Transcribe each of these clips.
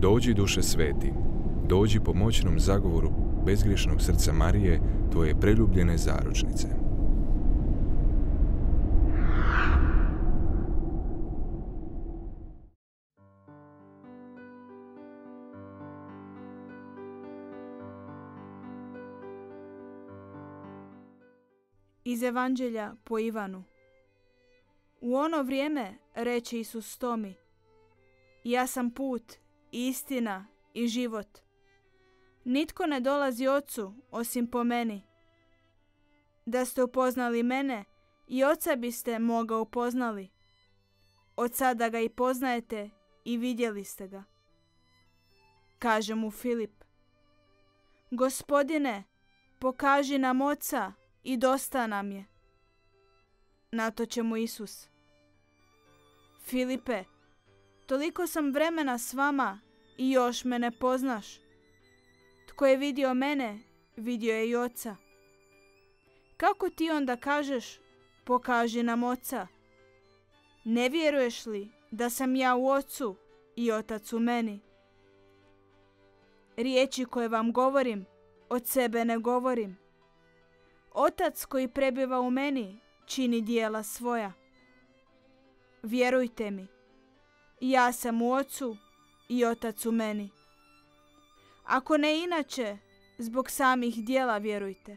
Dođi duše sveti, dođi po moćnom zagovoru bezgriješnog srca Marije, tvoje preljubljene zaručnice. Iz Evanđelja po Ivanu. U ono vrijeme reče Isus Tomi, ja sam put, istina i život. Nitko ne dolazi ocu osim po meni. Da ste upoznali mene i oca biste moga upoznali. Od sada ga i poznajete i vidjeli ste ga. Kaže mu Filip, Gospodine, pokaži nam oca i dosta nam je. Na to će mu Isus. Filipe, toliko sam vremena s vama i još me ne poznaš. Tko je vidio mene, vidio je i oca. Kako ti onda kažeš, pokaži nam oca? Ne vjeruješ li da sam ja u ocu i otac u meni? Riječi koje vam govorim, od sebe ne govorim. Otac koji prebiva u meni čini dijela svoja. Vjerujte mi, ja sam u ocu i otac u meni. Ako ne inače, zbog samih dijela vjerujte.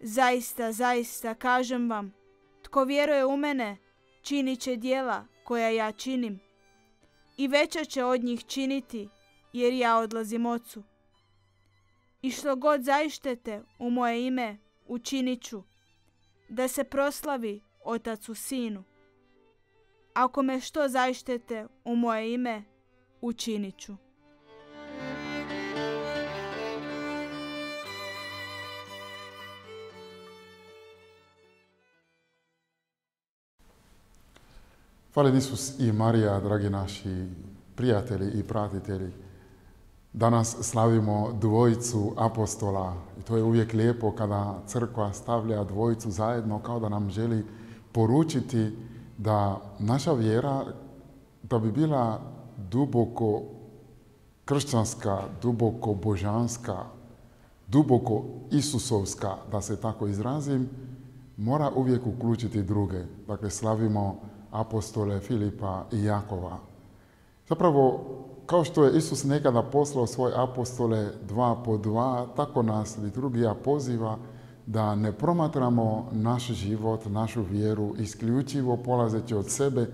Zaista, zaista, kažem vam, tko vjeruje u mene, činit će dijela koja ja činim. I veća će od njih činiti, jer ja odlazim ocu. I što god zaištete u moje ime, učinit ću, da se proslavi otac u sinu. Ako me što zaištete u moje ime, učinit ću. Hvala Isus i Marija, dragi naši prijatelji i pratitelji. Danas slavimo dvojicu apostola i to je uvijek lijepo kada crkva stavlja dvojicu zajedno kao da nam želi poručiti da naša vjera da bi bila duboko kršćanska, duboko božanska, duboko Isusovska, da se tako izrazim, mora uvijek uključiti druge. Dakle, slavimo apostole Filipa i Jakova. Zapravo, kao što je Isus nekada poslao svoje apostole dva po dva, tako nas liturgija poziva da ne promatramo naš život, našu vjeru isključivo polazeći od sebe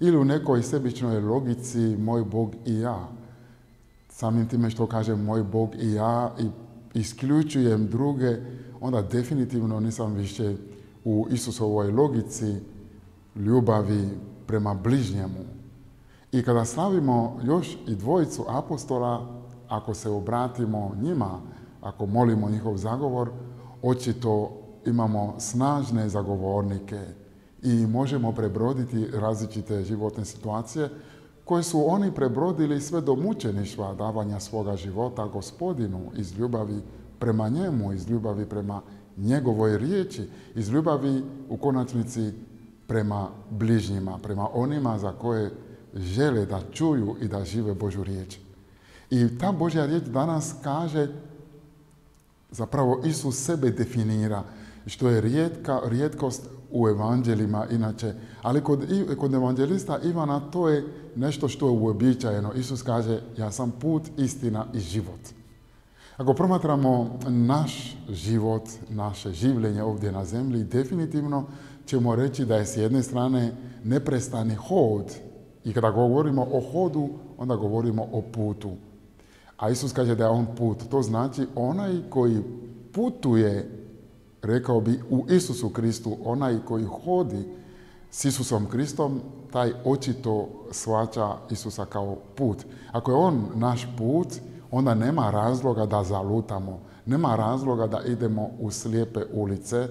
ili u nekoj sebičnoj logici moj Bog i ja. Samim time što kažem moj Bog i ja i isključujem druge, onda definitivno nisam više u Isusovoj logici ljubavi prema bližnjemu. I kada slavimo još i dvojicu apostola, ako se obratimo njima, ako molimo njihov zagovor, očito imamo snažne zagovornike i možemo prebroditi različite životne situacije koje su oni prebrodili sve do mučeništva davanja svoga života gospodinu iz ljubavi prema njemu, iz ljubavi prema njegovoj riječi, iz ljubavi u konačnici prema bližnjima, prema onima za koje žele da čuju i da žive Božu riječ. I ta Božja riječ danas kaže, zapravo Isus sebe definira, što je rijetka, rijetkost u evanđelima inače, ali kod, kod evanđelista Ivana to je nešto što je uobičajeno. Isus kaže, ja sam put, istina i život. Ako promatramo naš život, naše življenje ovdje na zemlji, definitivno ćemo reći da je s jedne strane neprestani hod. I kada govorimo o hodu, onda govorimo o putu. A Isus kaže da je on put. To znači onaj koji putuje, rekao bi, u Isusu Kristu, onaj koji hodi s Isusom Kristom, taj očito svača Isusa kao put. Ako je on naš put, onda nema razloga da zalutamo. Nema razloga da idemo u slijepe ulice,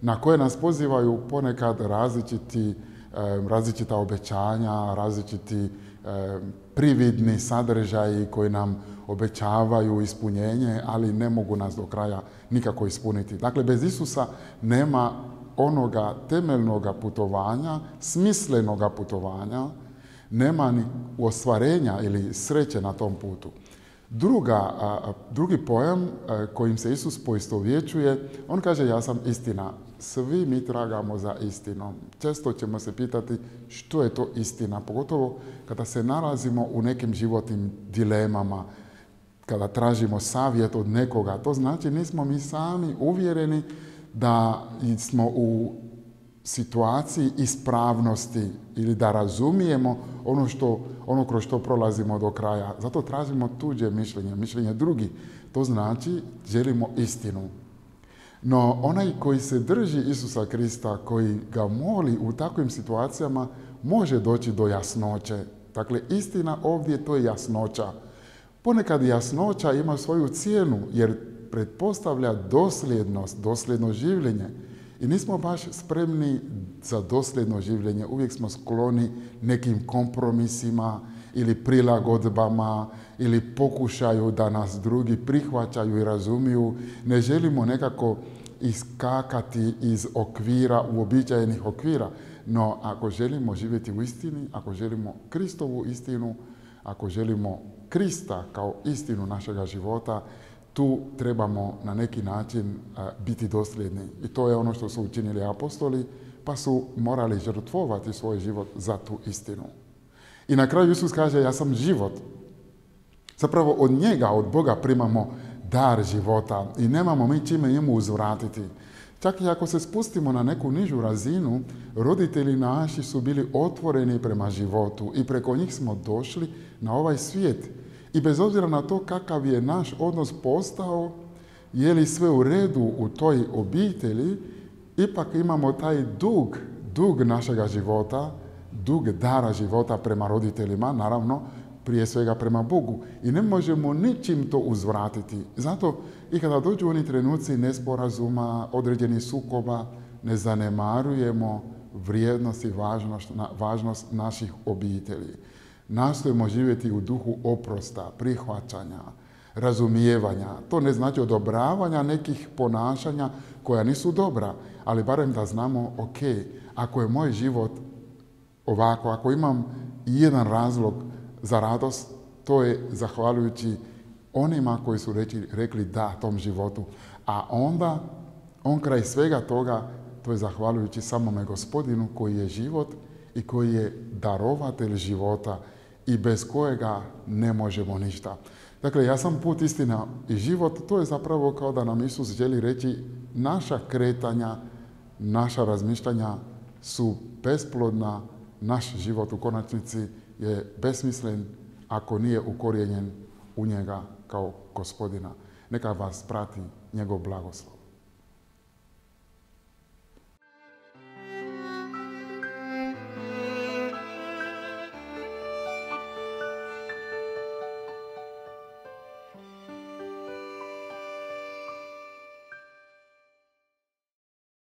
na koje nas pozivaju ponekad različiti, različita obećanja, različiti prividni sadržaji koji nam obećavaju ispunjenje, ali ne mogu nas do kraja nikako ispuniti. Dakle, bez Isusa nema onoga temeljnoga putovanja, smislenoga putovanja, nema ni ostvarenja ili sreće na tom putu. Druga, drugi pojam kojim se Isus poistovjećuje, on kaže ja sam istina. Svi mi tragamo za istinom. Često ćemo se pitati što je to istina, pogotovo kada se nalazimo u nekim životnim dilemama, kada tražimo savjet od nekoga. To znači nismo mi sami uvjereni da smo u situaciji ispravnosti ili da razumijemo ono, što, ono kroz što prolazimo do kraja. Zato tražimo tuđe mišljenje, mišljenje drugi. To znači želimo istinu. No onaj koji se drži Isusa Krista, koji ga moli u takvim situacijama, može doći do jasnoće. Dakle, istina ovdje to je jasnoća. Ponekad jasnoća ima svoju cijenu jer pretpostavlja dosljednost, dosljedno življenje. I nismo baš spremni za dosljedno življenje. Uvijek smo skloni nekim kompromisima ili prilagodbama ili pokušaju da nas drugi prihvaćaju i razumiju. Ne želimo nekako iskakati iz okvira, uobičajenih okvira. No, ako želimo živjeti u istini, ako želimo Kristovu istinu, ako želimo Krista kao istinu našega života, tu trebamo na neki način biti dosljedni. I to je ono što su učinili apostoli, pa su morali žrtvovati svoj život za tu istinu. I na kraju Isus kaže, ja sam život. Zapravo od njega, od Boga primamo dar života i nemamo mi čime njemu uzvratiti. Čak i ako se spustimo na neku nižu razinu, roditelji naši su bili otvoreni prema životu i preko njih smo došli na ovaj svijet. I bez obzira na to kakav je naš odnos postao, je li sve u redu u toj obitelji, ipak imamo taj dug, dug našega života, dug dara života prema roditeljima, naravno, prije svega prema Bogu. I ne možemo ničim to uzvratiti. Zato i kada dođu oni trenuci nesporazuma, određenih sukoba, ne zanemarujemo vrijednost i važnost, važnost naših obitelji. Nastojimo živjeti u duhu oprosta, prihvaćanja, razumijevanja. To ne znači odobravanja nekih ponašanja koja nisu dobra, ali barem da znamo, ok, ako je moj život ovako, ako imam jedan razlog za radost, to je zahvaljujući onima koji su rekli da tom životu. A onda, on kraj svega toga, to je zahvaljujući samome gospodinu koji je život i koji je darovatelj života i bez kojega ne možemo ništa. Dakle, ja sam put istina i život, to je zapravo kao da nam Isus želi reći naša kretanja, naša razmišljanja su besplodna, naš život u konačnici je besmislen ako nije ukorijenjen u njega kao gospodina. Neka vas prati njegov blagoslov.